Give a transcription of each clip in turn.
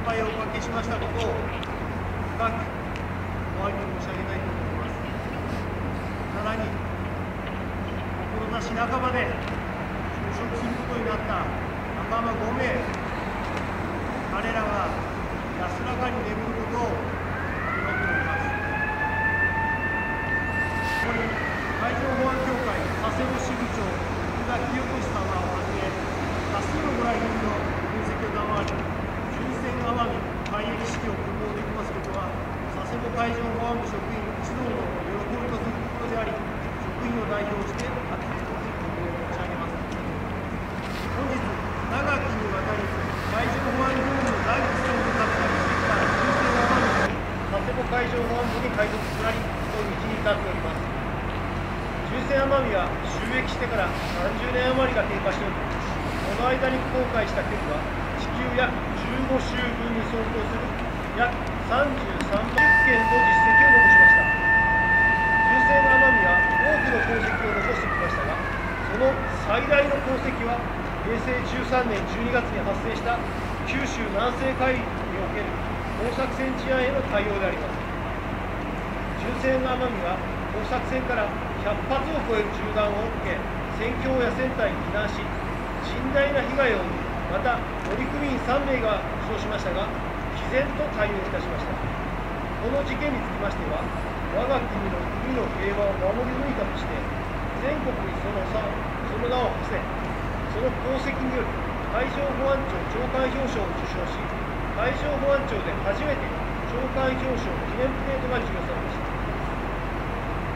ご心配をおかけしましたことを深くお詫び申し上げたいと思います。さらに志半ばで就職することになった仲間5名彼らが安らかに眠ることを祈っておりますここに海上保安協会佐世保支部長福田清俊様をはじめ多数のご来賓の分析を賜り巡視船奄美海域式を組合できますことは佐世保海上保安部職員一同の喜びとすることであり職員を代表して厚くとお願い申し上げます本日長きにわたり海上保安業務の第一層と活躍してきた巡視船奄美佐世保海上保安部に配属となり今日に至っております巡視船奄美は収益してから30年余りが経過しておりこの間に航海した距離は地球約15周分に相当する約33万件の実績を残しました。巡視船奄美は多くの功績を残してきましたがその最大の功績は平成13年12月に発生した九州南西海域における工作船事案への対応であります。巡視船奄美は工作船から100発を超える銃弾を受け船橋や船体に避難し甚大な被害を生みまた乗組員3名が負傷しましたが然と対応いたしました。この事件につきましては我が国の海の平和を守り抜いたとして全国にそのその名を馳せその功績により海上保安庁長官表彰を受賞し海上保安庁で初めて長官表彰記念プレートが授与されました。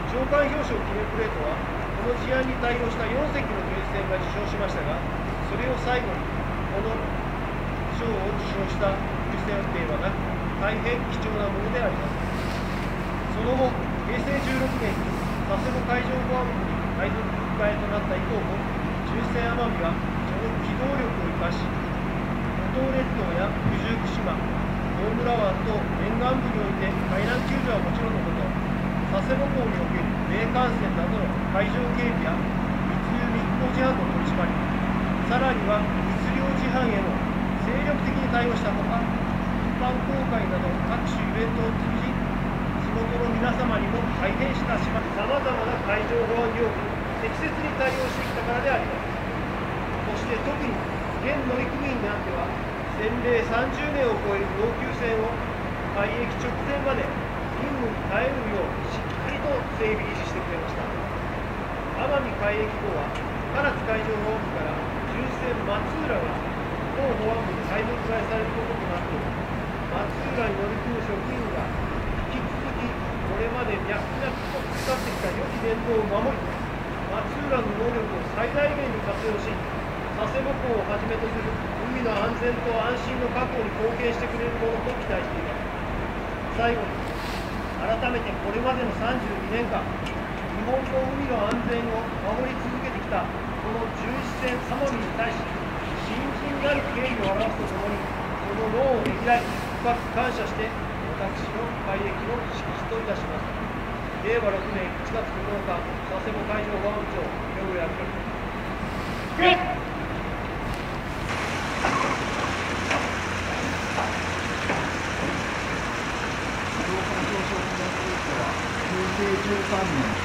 長官表彰記念プレートはこの事案に対応した4隻の巡視船が受賞しましたがそれを最後にこの賞を受賞した巡視船ではなく大変貴重なものであります。その後平成16年に佐世保海上保安部に配属換えとなった以降も巡視船奄美はその機動力を生かし五島列島や九十九島大村湾と沿岸部において海難救助はもちろんのこと佐世保港における米艦船などの海上警備や密輸密航事案の取り締まりさらには密漁事犯への精力的に対応したほか一般公開など各種イベントを通じ地元の皆様にも大変親しまさまざまな海上保安業務に適切に対応してきたからでありますそして特に現乗組員になっては洗礼30年を超える老朽船を海域直前まで任務に耐えるようしっかりと整備維持してくれました奄美海域後は唐津海上保安部から巡視船松浦が当保安部に配属替えされることとなっており松浦に乗り組む職員が引き続きこれまで脈々と使ってきた良き伝統を守り松浦の能力を最大限に活用し佐世保港をはじめとする海の安全と安心の確保に貢献してくれるものと期待しています最後に改めてこれまでの32年間日本の海の安全を守り続けてきたこの巡視船奄美に対しなる敬意を表すとともにその労をねぎらい深く感謝して私の海域の指揮といたします令和6年1月9日佐世保海上保安部長兵庫明平成13年「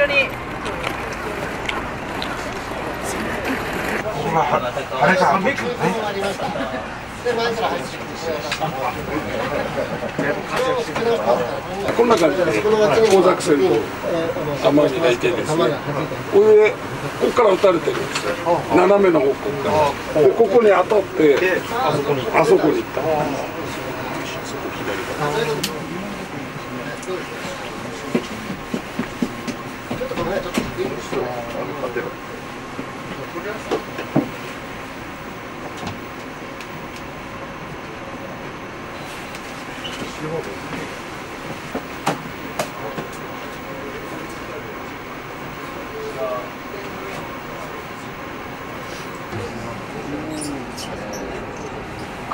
緒に。あれか、こんな感じで、大作戦と玉木がいてですね、これで、ここから撃たれてるんですよ、斜めの方向から。で、ここに。当たって、あそこに。あそこに。行った。お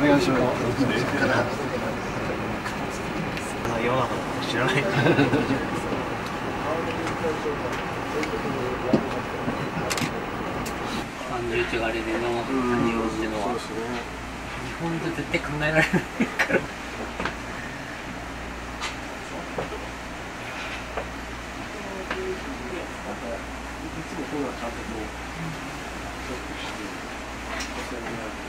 願い。します。世の中知らない。31があれでの何をってのは日本で絶対考えられない。からつもそういうのはちゃんとこう、チェックして、予選でやる。